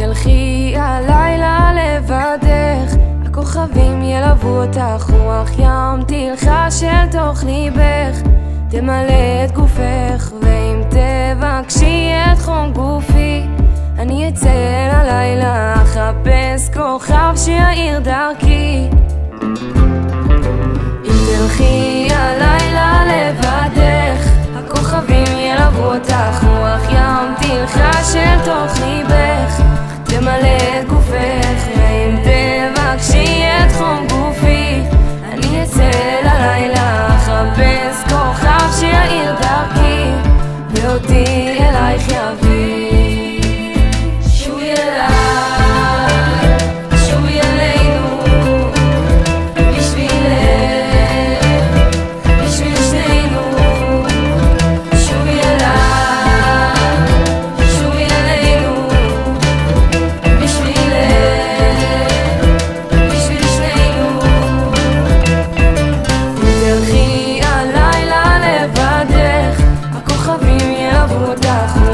תלכי הלילה לבדך, הכוכבים ילוו אותך, רוח ים תלחש אל תוך ליבך, תמלא את גופך, ואם תבקשי את חום גופי, אני אצא אל הלילה, אחפש כוכב שיאיר דרכי. אם תלכי תודה.